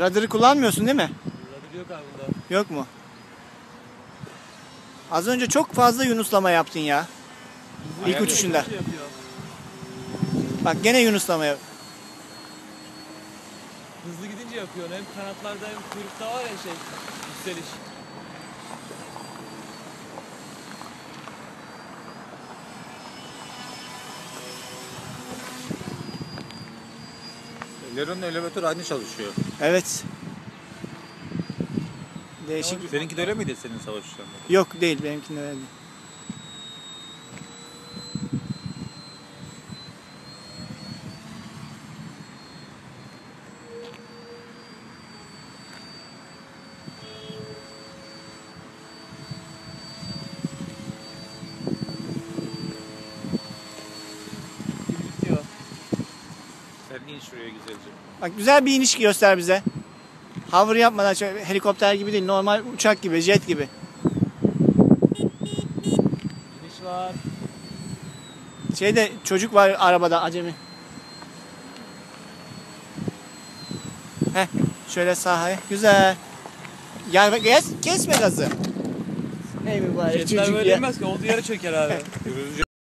Radarı kullanmıyorsun değil mi? Radar yok abi bunda. Yok mu? Az önce çok fazla yunuslama yaptın ya. İlk Ayarlı uçuşunda. şey. Bak gene yunuslama yap. Hızlı gidince yapıyor. Hem kanatlarda hem kuyrukta var ya şey. Yükseliş. Leron'un elevatör aynı çalışıyor. Evet. Değişik. Seninki de öyle miydi senin savaş uçağında? Yok değil benimkinde öyle değil. İn şuraya güzelce. Bak güzel bir iniş göster bize. Hover yapmadan şöyle helikopter gibi değil normal uçak gibi jet gibi. İniş var. Şeyde çocuk var arabada acemi. Heh şöyle sahaya güzel. Ya bak, kes, kesme gazı. Ey mübarek Jetler çocuk böyle ya. inmez ki. Olduğu yere çöker abi.